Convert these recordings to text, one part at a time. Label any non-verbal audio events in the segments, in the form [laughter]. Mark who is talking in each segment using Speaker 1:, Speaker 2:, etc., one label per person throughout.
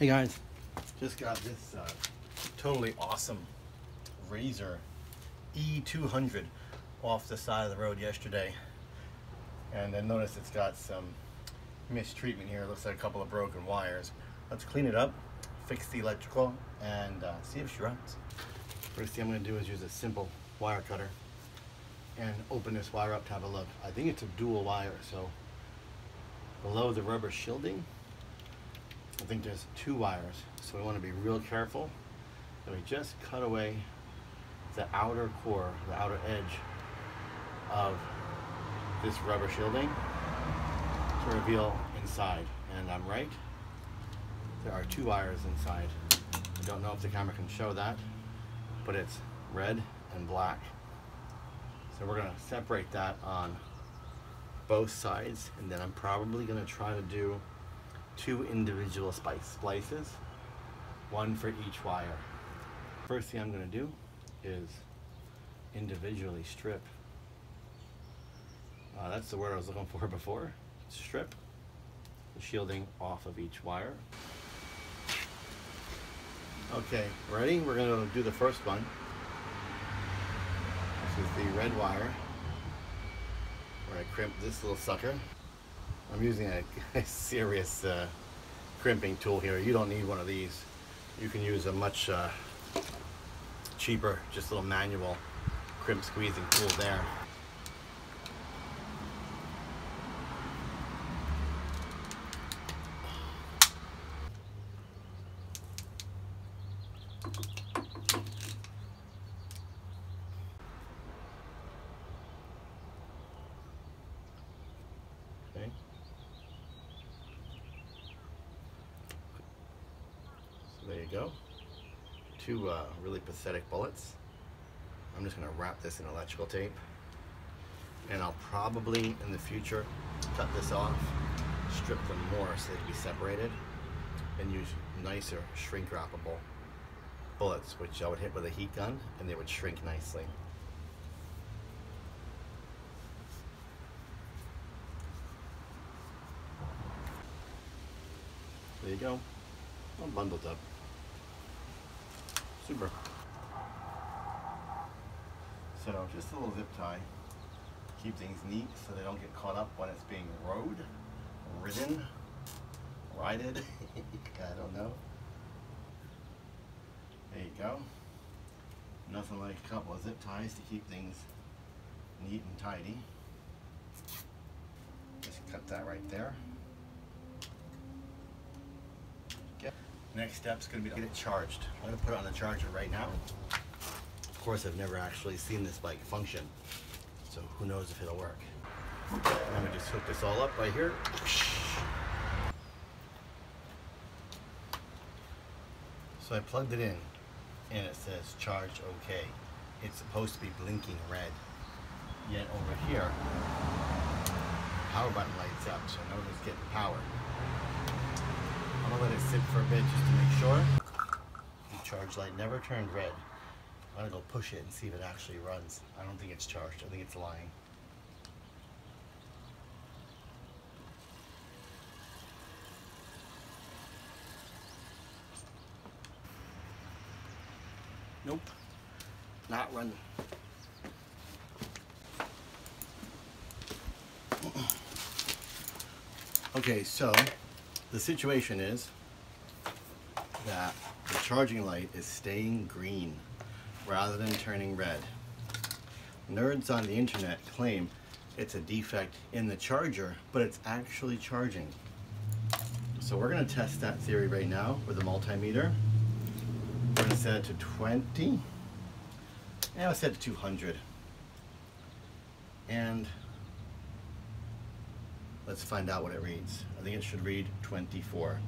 Speaker 1: Hey guys, just got this uh, totally awesome Razor E200 off the side of the road yesterday. And then notice it's got some mistreatment here. Looks like a couple of broken wires. Let's clean it up, fix the electrical, and uh, see if she runs. First thing I'm gonna do is use a simple wire cutter and open this wire up to have a look. I think it's a dual wire, so below the rubber shielding, I think there's two wires. So we want to be real careful that we just cut away the outer core, the outer edge of this rubber shielding to reveal inside. And I'm right. There are two wires inside. I don't know if the camera can show that, but it's red and black. So we're gonna separate that on both sides and then I'm probably gonna try to do two individual splices, one for each wire. First thing I'm gonna do is individually strip. Uh, that's the word I was looking for [laughs] before. Strip the shielding off of each wire. Okay, ready? We're gonna do the first one. This is the red wire where I crimp this little sucker. I'm using a, [laughs] a serious uh, crimping tool here. You don't need one of these. You can use a much uh, cheaper, just little manual crimp squeezing tool there. Go. Two uh, really pathetic bullets. I'm just gonna wrap this in electrical tape. And I'll probably, in the future, cut this off, strip them more so they'd be separated, and use nicer shrink wrappable bullets, which I would hit with a heat gun, and they would shrink nicely. There you go. All bundled up. Super. So just a little zip tie. Keep things neat so they don't get caught up when it's being rode, ridden, rided. [laughs] I don't know. There you go. Nothing like a couple of zip ties to keep things neat and tidy. Just cut that right there. Next step is going to be to get it charged. I'm going to put it on the charger right now. Of course, I've never actually seen this bike function, so who knows if it'll work. Let me just hook this all up right here. So I plugged it in, and it says charge OK. It's supposed to be blinking red. Yet over here, power button lights up, so I know it's getting power. I'm gonna let it sit for a bit just to make sure. The charge light never turned red. I'm gonna go push it and see if it actually runs. I don't think it's charged. I think it's lying. Nope, not running. [clears throat] Okay, so the situation is that the charging light is staying green rather than turning red. Nerds on the internet claim it's a defect in the charger, but it's actually charging. So we're gonna test that theory right now with a multimeter. We're gonna set it to 20. And I'll set it to 200. And let's find out what it reads. I think it should read 24.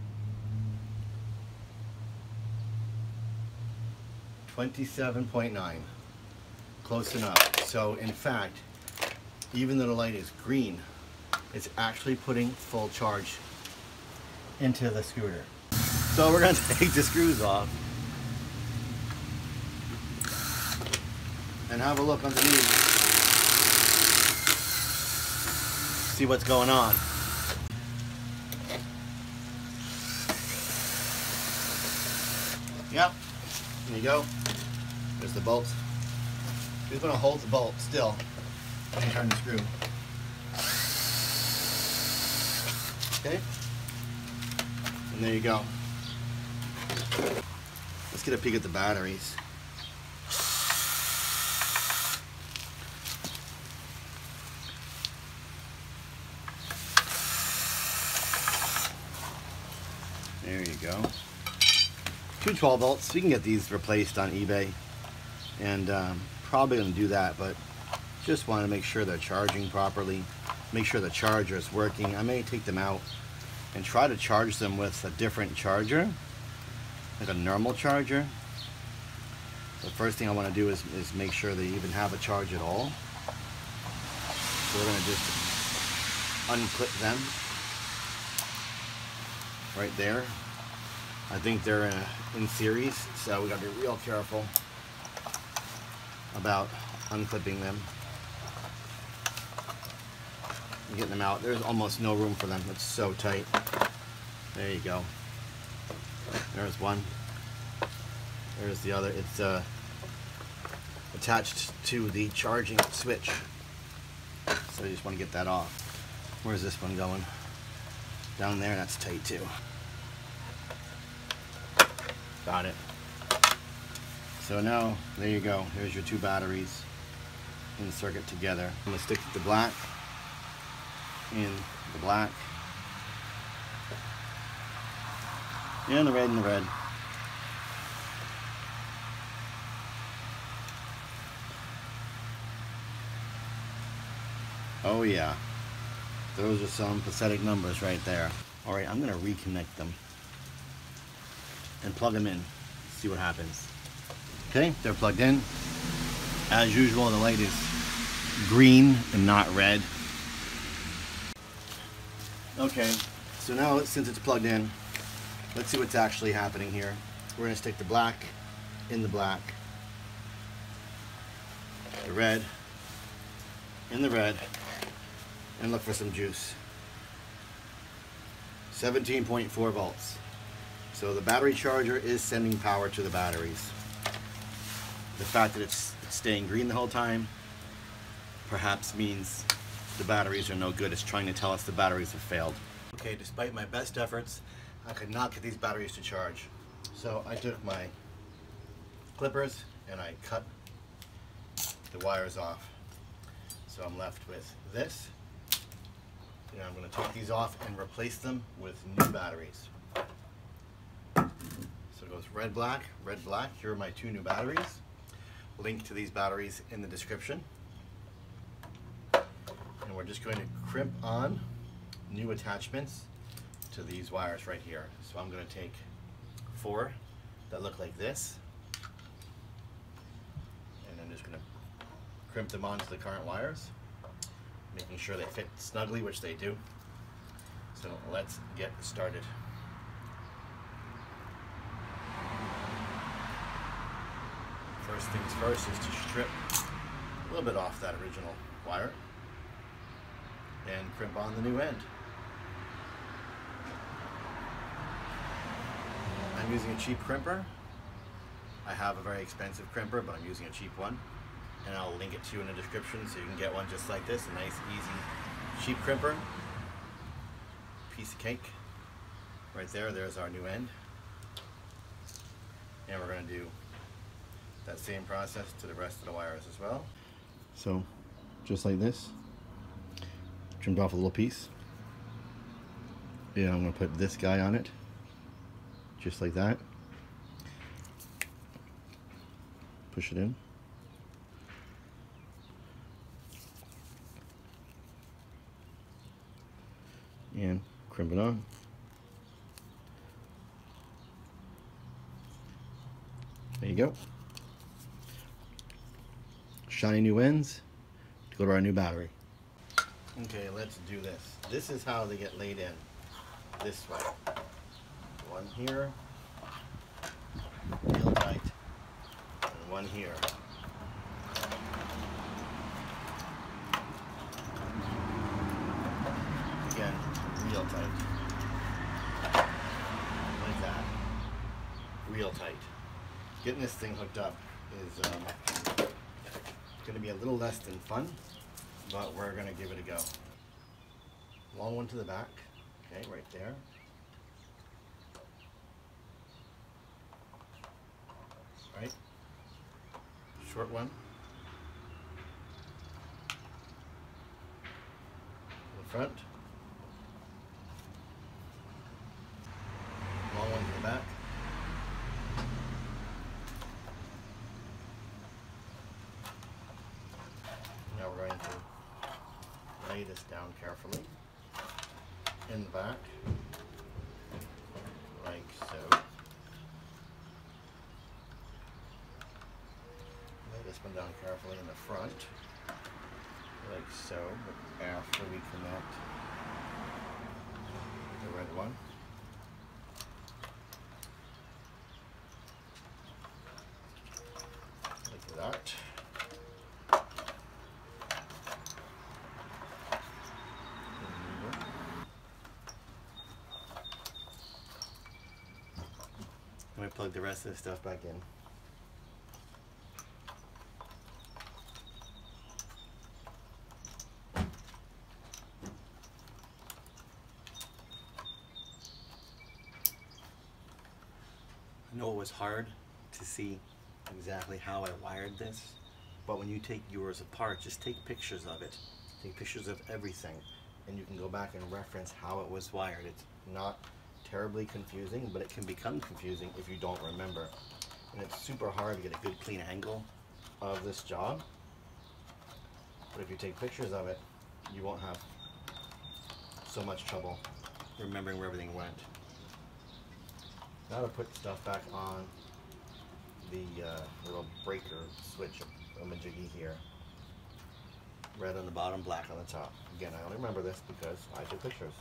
Speaker 1: 27.9. Close enough. So in fact, even though the light is green, it's actually putting full charge into the scooter. So we're gonna [laughs] take the screws off and have a look underneath. See what's going on. Yep. There you go. There's the bolt. Going to hold the bolt still you turn the screw. Okay. And there you go. Let's get a peek at the batteries. There you go. Two 12 volts. You can get these replaced on eBay. And um, probably going to do that, but just want to make sure they're charging properly. Make sure the charger is working. I may take them out and try to charge them with a different charger, like a normal charger. The first thing I want to do is, is make sure they even have a charge at all. So we're going to just unclip them right there. I think they're in, a, in series, so we got to be real careful about unclipping them and getting them out. There's almost no room for them. It's so tight. There you go. There's one. There's the other. It's uh, attached to the charging switch. So you just want to get that off. Where's this one going? Down there, that's tight too. Got it. So now, there you go. Here's your two batteries in the circuit together. I'm gonna stick the black in the black and the red in the red. Oh yeah, those are some pathetic numbers right there. All right, I'm gonna reconnect them and plug them in, see what happens. Okay, they're plugged in. As usual, the light is green and not red. Okay, so now since it's plugged in, let's see what's actually happening here. We're gonna stick the black in the black, the red in the red, and look for some juice. 17.4 volts. So the battery charger is sending power to the batteries. The fact that it's staying green the whole time perhaps means the batteries are no good. It's trying to tell us the batteries have failed. Okay, despite my best efforts, I could not get these batteries to charge. So I took my clippers and I cut the wires off. So I'm left with this. And I'm going to take these off and replace them with new batteries. Goes red, black, red, black. Here are my two new batteries. Link to these batteries in the description and we're just going to crimp on new attachments to these wires right here. So I'm going to take four that look like this and I'm just going to crimp them onto the current wires making sure they fit snugly which they do. So let's get started. First things first is to strip a little bit off that original wire and crimp on the new end. I'm using a cheap crimper. I have a very expensive crimper, but I'm using a cheap one. And I'll link it to you in the description so you can get one just like this, a nice, easy, cheap crimper. Piece of cake. Right there, there's our new end. And we're gonna do that same process to the rest of the wires as well. So, just like this trimmed off a little piece. Yeah, I'm to put this guy on it, just like that. Push it in. And crimp it on. There you go. Shiny new ends to go to our new battery. Okay, let's do this. This is how they get laid in. This way. One here, real tight, and one here. Again, real tight. Like that. Real tight. getting this thing hooked up is um, going to be a little less than fun, but we're going to give it a go. Long one to the back, okay, right there. Right. Short one. In front. Long one to the back. Now we're going to lay this down carefully in the back, like so. Lay this one down carefully in the front, like so, but after we connect the red one. Like that. Let me the rest of the stuff back in. I know it was hard to see exactly how I wired this, but when you take yours apart, just take pictures of it. Take pictures of everything, and you can go back and reference how it was wired. It's not terribly confusing, but it can become confusing if you don't remember. And it's super hard to get a good clean angle of this job. But if you take pictures of it, you won't have so much trouble remembering where everything went. Now to put stuff back on the uh, little breaker switch of a majiggy here. Red on the bottom, black on the top. Again, I only remember this because I took pictures.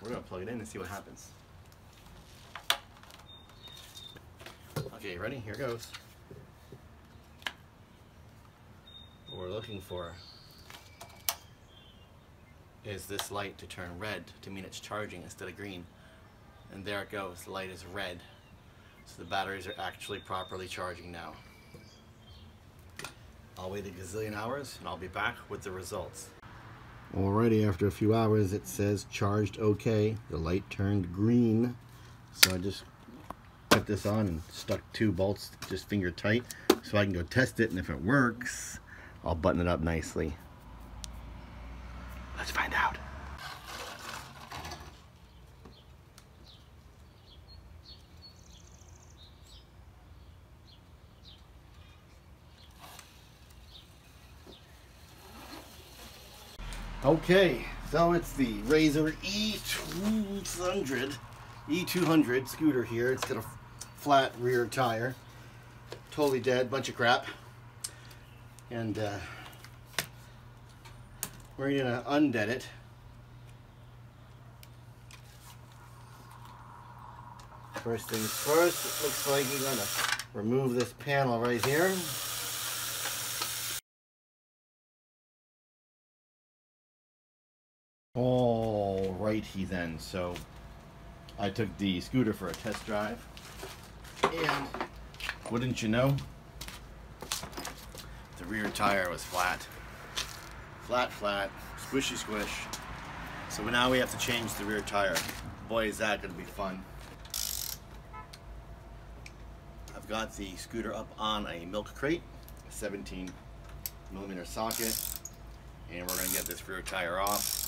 Speaker 1: We're gonna plug it in and see what happens. Okay, ready? Here goes. What we're looking for is this light to turn red to mean it's charging instead of green. And there it goes, the light is red. So the batteries are actually properly charging now. I'll wait a gazillion hours and I'll be back with the results. Alrighty, after a few hours it says charged okay. The light turned green. So I just put this on and stuck two bolts just finger tight so I can go test it and if it works, I'll button it up nicely. Let's find out. Okay, so it's the Razor E200 E200 scooter here. It's got a flat rear tire. Totally dead, bunch of crap. And uh, we're gonna undead it. First things first, it looks like you're gonna remove this panel right here. All righty then, so I took the scooter for a test drive, and wouldn't you know, the rear tire was flat. Flat, flat, squishy squish. So now we have to change the rear tire. Boy, is that gonna be fun. I've got the scooter up on a milk crate, a 17 millimeter socket, and we're gonna get this rear tire off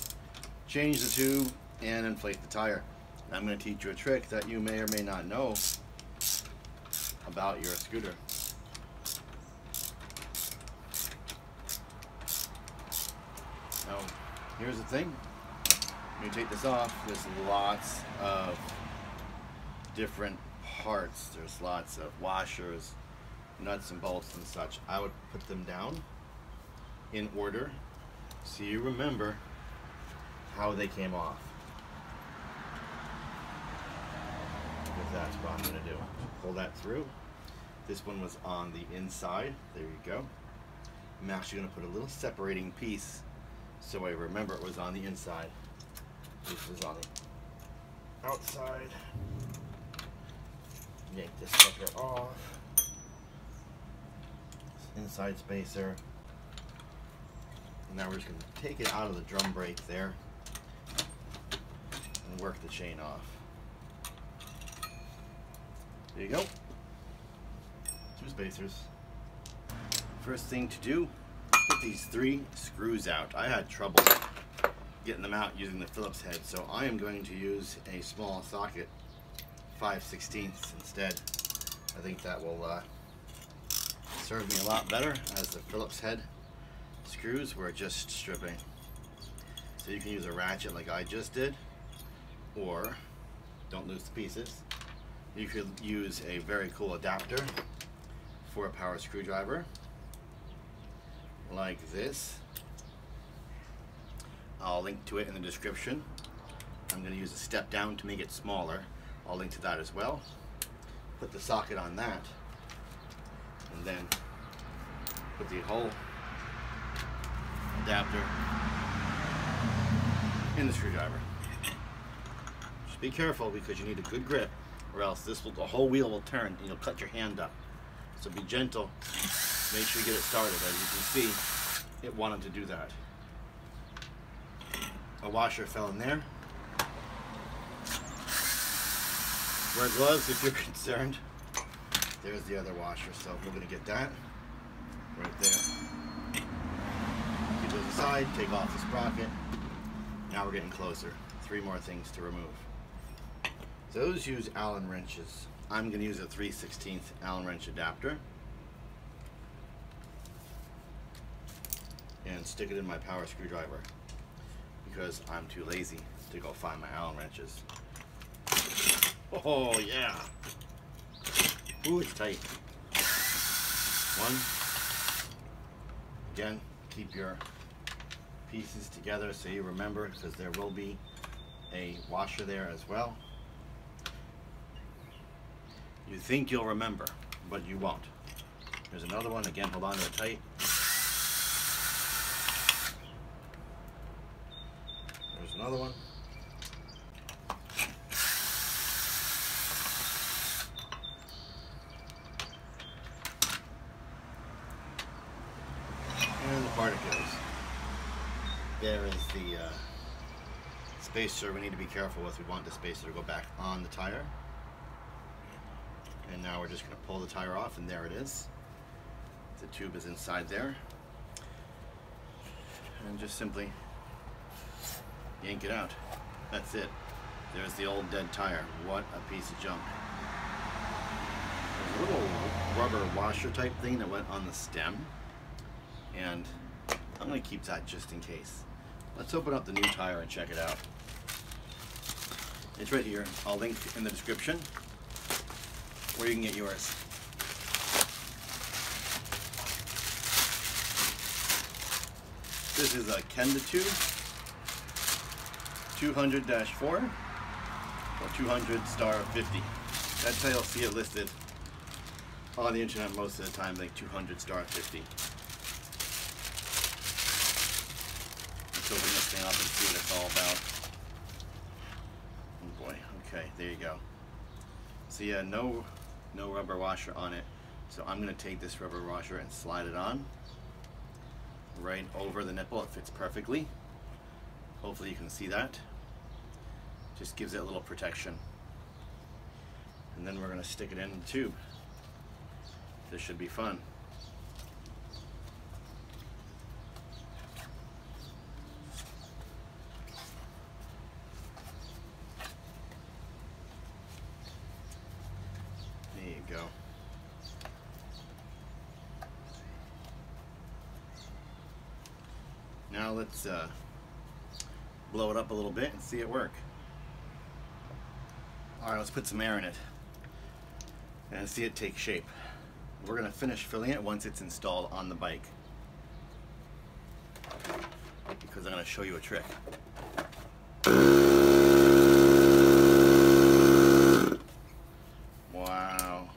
Speaker 1: change the tube and inflate the tire. I'm going to teach you a trick that you may or may not know about your scooter. So here's the thing. When you take this off, there's lots of different parts. There's lots of washers, nuts and bolts and such. I would put them down in order so you remember how they came off. Because that's what I'm going to do. Pull that through. This one was on the inside. There you go. I'm actually going to put a little separating piece so I remember it was on the inside. This is on the outside. yank this sucker off. Inside spacer. Now we're just going to take it out of the drum brake there and work the chain off. There you go. Two spacers. First thing to do, put these three screws out. I had trouble getting them out using the Phillips head, so I am going to use a small socket, 5 16 instead. I think that will uh, serve me a lot better as the Phillips head screws were just stripping. So you can use a ratchet like I just did, or don't lose the pieces. You could use a very cool adapter for a power screwdriver like this. I'll link to it in the description. I'm going to use a step down to make it smaller. I'll link to that as well. Put the socket on that and then put the whole adapter in the screwdriver. Be careful because you need a good grip or else this will the whole wheel will turn and you'll cut your hand up. So be gentle. Make sure you get it started. As you can see, it wanted to do that. A washer fell in there. Wear gloves if you're [laughs] concerned. There's the other washer, so we're gonna get that right there. Keep those aside, take off the sprocket. Now we're getting closer. Three more things to remove. Those use Allen wrenches. I'm going to use a 3 16th Allen wrench adapter. And stick it in my power screwdriver because I'm too lazy to go find my Allen wrenches. Oh yeah! Ooh, it's tight. One. Again, keep your pieces together so you remember because there will be a washer there as well. You think you'll remember, but you won't. There's another one. Again, hold on to it tight. There's another one. And the particles. There is the uh, spacer we need to be careful with. We want the spacer to go back on the tire. And now we're just going to pull the tire off and there it is. The tube is inside there. And just simply yank it out. That's it. There's the old dead tire. What a piece of junk. There's a little rubber washer type thing that went on the stem. And I'm going to keep that just in case. Let's open up the new tire and check it out. It's right here. I'll link in the description where you can get yours. This is a Kenda tube 200-4 or 200 star 50. That's how you'll see it listed on the internet most of the time, like 200 star 50. Let's open this thing up and see what it's all about. Oh boy, okay, there you go. So yeah, no no rubber washer on it. So I'm going to take this rubber washer and slide it on right over the nipple. It fits perfectly. Hopefully you can see that. Just gives it a little protection. And then we're going to stick it in the tube. This should be fun. go. Now let's uh, blow it up a little bit and see it work. All right, let's put some air in it and see it take shape. We're gonna finish filling it once it's installed on the bike because I'm gonna show you a trick. Wow.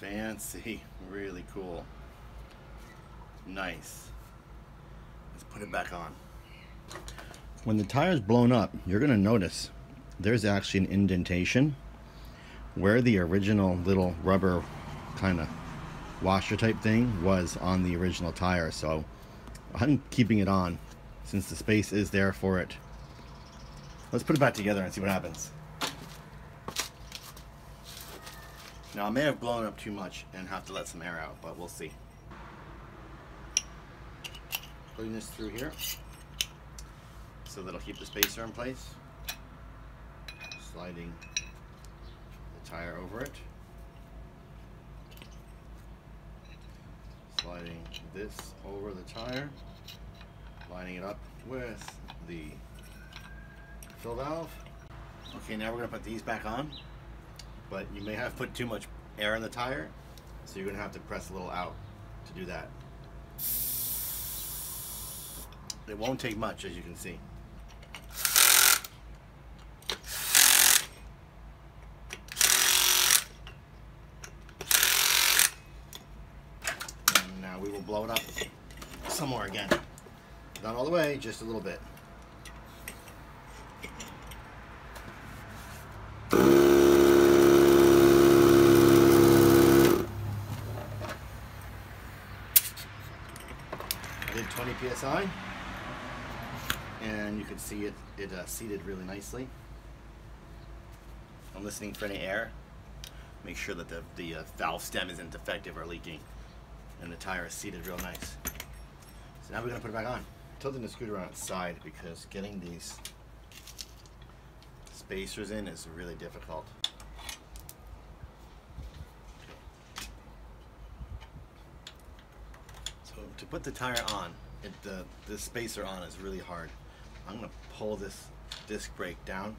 Speaker 1: Fancy, [laughs] really cool. Nice. Put it back on. When the tire's blown up, you're gonna notice there's actually an indentation where the original little rubber kind of washer type thing was on the original tire. So I'm keeping it on since the space is there for it. Let's put it back together and see what happens. Now I may have blown up too much and have to let some air out, but we'll see. Putting this through here so that'll keep the spacer in place. Sliding the tire over it. Sliding this over the tire. Lining it up with the fill valve. Okay, now we're gonna put these back on but you may have put too much air in the tire, so you're gonna have to press a little out to do that. It won't take much, as you can see. And now we will blow it up some more again. Not all the way, just a little bit. I did 20 psi you can see it it uh, seated really nicely. I'm listening for any air. Make sure that the, the uh, valve stem isn't defective or leaking and the tire is seated real nice. So now we're to put it back on. Tilting the scooter on its side because getting these spacers in is really difficult. So to put the tire on, it, the, the spacer on is really hard. I'm going to pull this disc brake down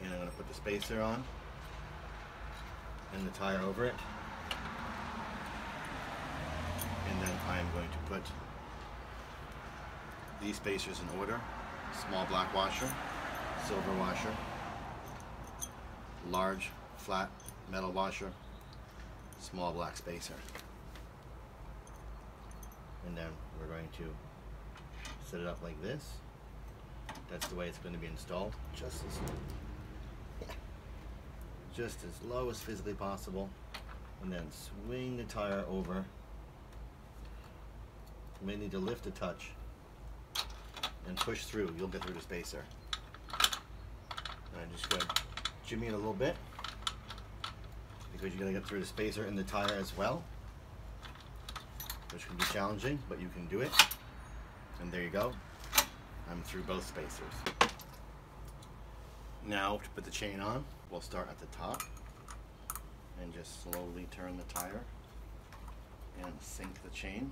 Speaker 1: and I'm going to put the spacer on and the tire over it. And then I'm going to put these spacers in order. Small black washer, silver washer, large flat metal washer, small black spacer and then we're going to set it up like this. That's the way it's going to be installed. Just as just as low as physically possible and then swing the tire over. You may need to lift a touch and push through. You'll get through the spacer. And I'm just going to jimmy it a little bit because you're going to get through the spacer and the tire as well which can be challenging, but you can do it. And there you go. I'm through both spacers. Now to put the chain on, we'll start at the top and just slowly turn the tire and sink the chain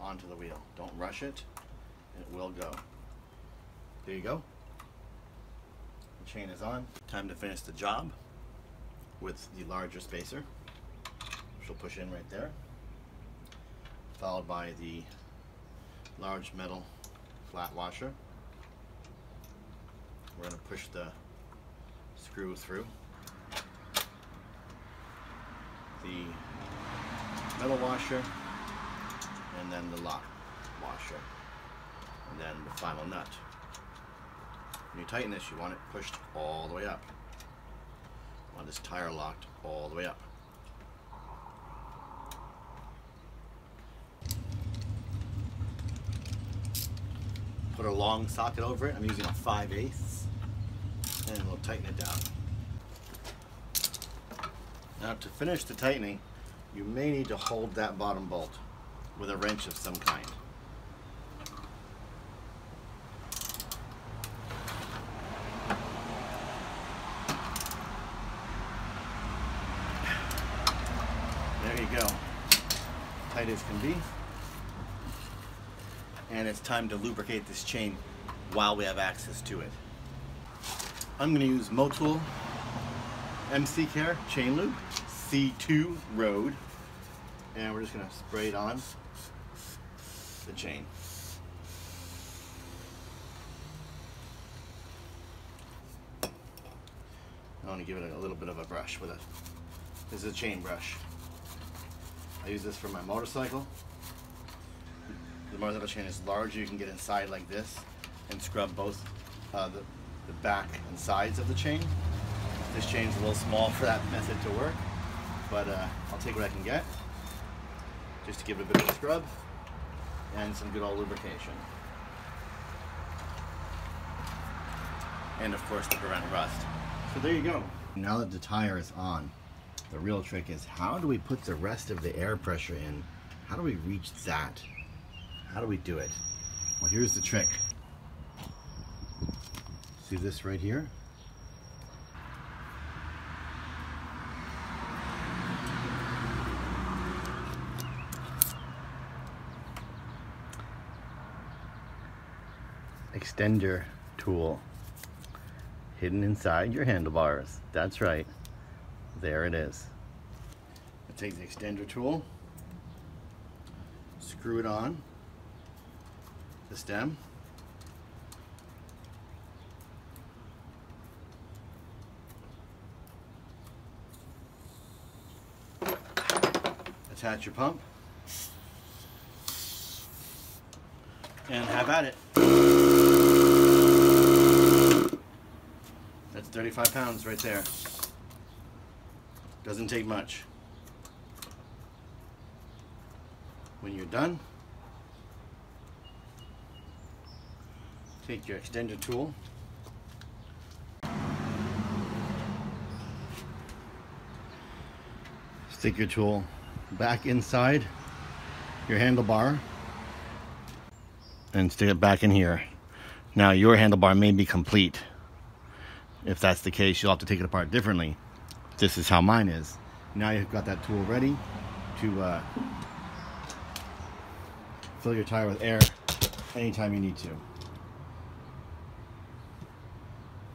Speaker 1: onto the wheel. Don't rush it, it will go. There you go. The chain is on. Time to finish the job with the larger spacer, which will push in right there followed by the large metal flat washer. We're going to push the screw through. The metal washer and then the lock washer and then the final nut. When you tighten this you want it pushed all the way up. You want this tire locked all the way up. Put a long socket over it. I'm using a 5 eighths and we'll tighten it down. Now to finish the tightening, you may need to hold that bottom bolt with a wrench of some kind. There you go. Tight as can be and it's time to lubricate this chain while we have access to it. I'm going to use Motul MC Care Chain Lube C2 Road and we're just going to spray it on the chain. I want to give it a little bit of a brush with a, this is a chain brush. I use this for my motorcycle motorcycle chain is larger. You can get inside like this and scrub both uh, the, the back and sides of the chain. This chain's a little small for that method to work, but uh, I'll take what I can get just to give it a bit of a scrub and some good old lubrication. And of course to prevent rust. So there you go. Now that the tire is on, the real trick is how do we put the rest of the air pressure in? How do we reach that? How do we do it? Well, here's the trick. See this right here? Extender tool hidden inside your handlebars. That's right. There it is. I take the extender tool, screw it on the stem. Attach your pump and have at it. That's 35 pounds right there. Doesn't take much. When you're done, take your extender tool stick your tool back inside your handlebar and stick it back in here. Now your handlebar may be complete. If that's the case, you'll have to take it apart differently. This is how mine is. Now you've got that tool ready to uh, fill your tire with air anytime you need to.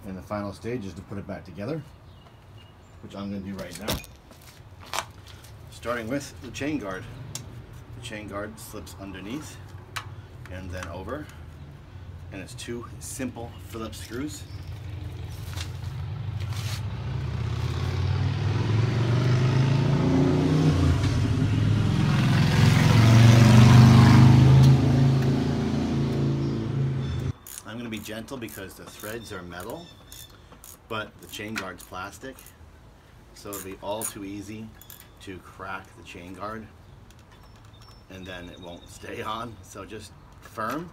Speaker 1: And the final stage is to put it back together, which I'm going to do right now. Starting with the chain guard. The chain guard slips underneath and then over. And it's two simple Phillips screws. Gentle because the threads are metal, but the chain guard's plastic. So it'll be all too easy to crack the chain guard and then it won't stay on. So just firm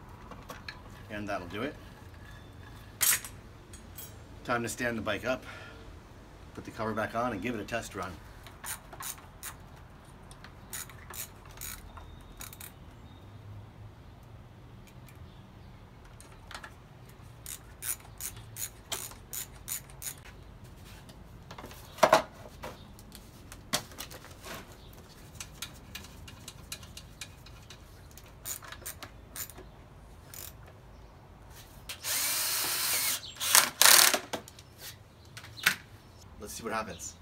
Speaker 1: and that'll do it. Time to stand the bike up, put the cover back on and give it a test run. See what happens.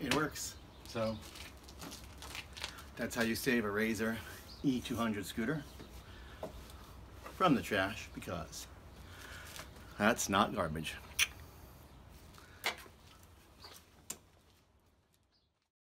Speaker 1: It works. So that's how you save a Razor E200 scooter from the trash because that's not garbage.